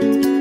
you